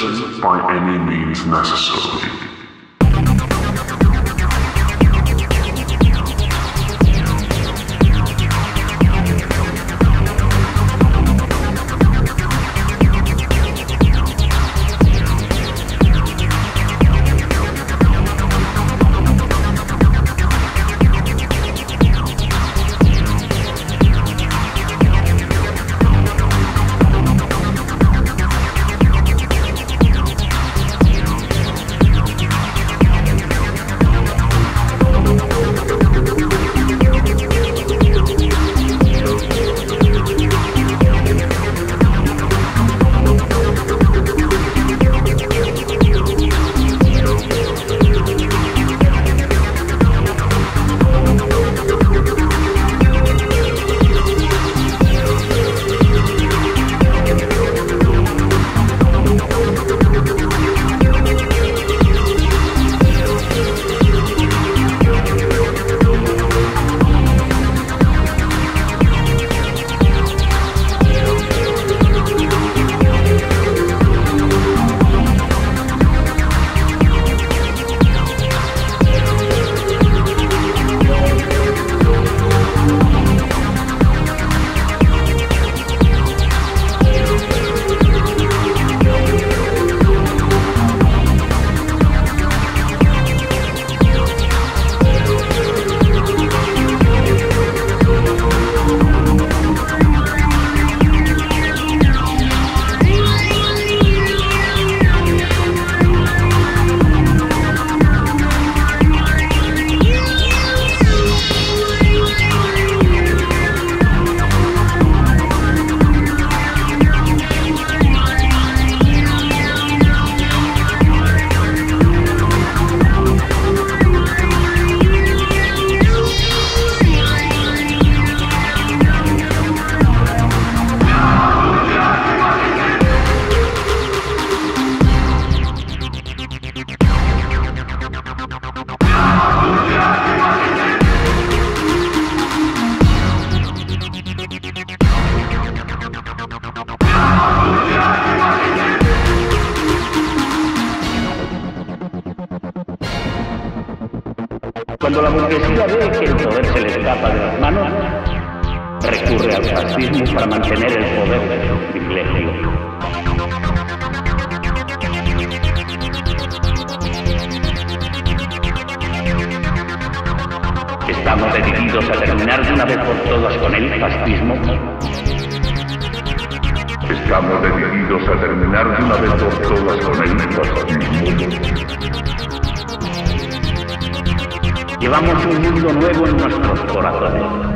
prison by any means necessary. Cuando la burguesía ve que el poder se le escapa de las manos, recurre al fascismo para mantener el poder de su privilegio. Estamos decididos a terminar de una vez por todas con el fascismo. Estamos decididos a terminar de una vez por todas con el fascismo. Llevamos un mundo nuevo en nuestros corazones.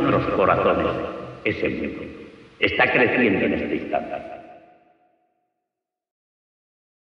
Nuestros corazones. Ese mundo está creciendo en este instante.